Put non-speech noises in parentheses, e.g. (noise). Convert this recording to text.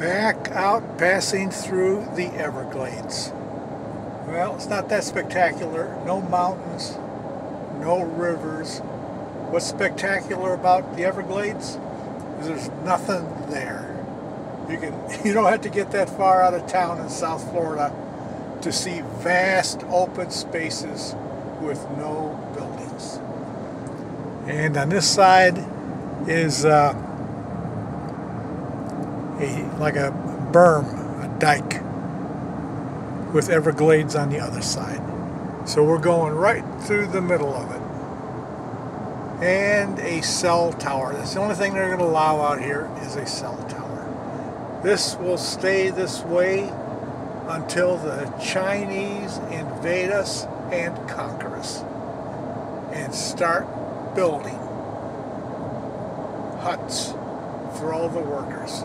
back out passing through the Everglades. Well, it's not that spectacular. No mountains, no rivers. What's spectacular about the Everglades is there's nothing there. You can (laughs) you don't have to get that far out of town in South Florida to see vast open spaces with no buildings. And on this side is uh, a like a berm, a dike with Everglades on the other side. So we're going right through the middle of it. And a cell tower. That's the only thing they're going to allow out here is a cell tower. This will stay this way until the Chinese invade us and conquer us and start building huts for all the workers.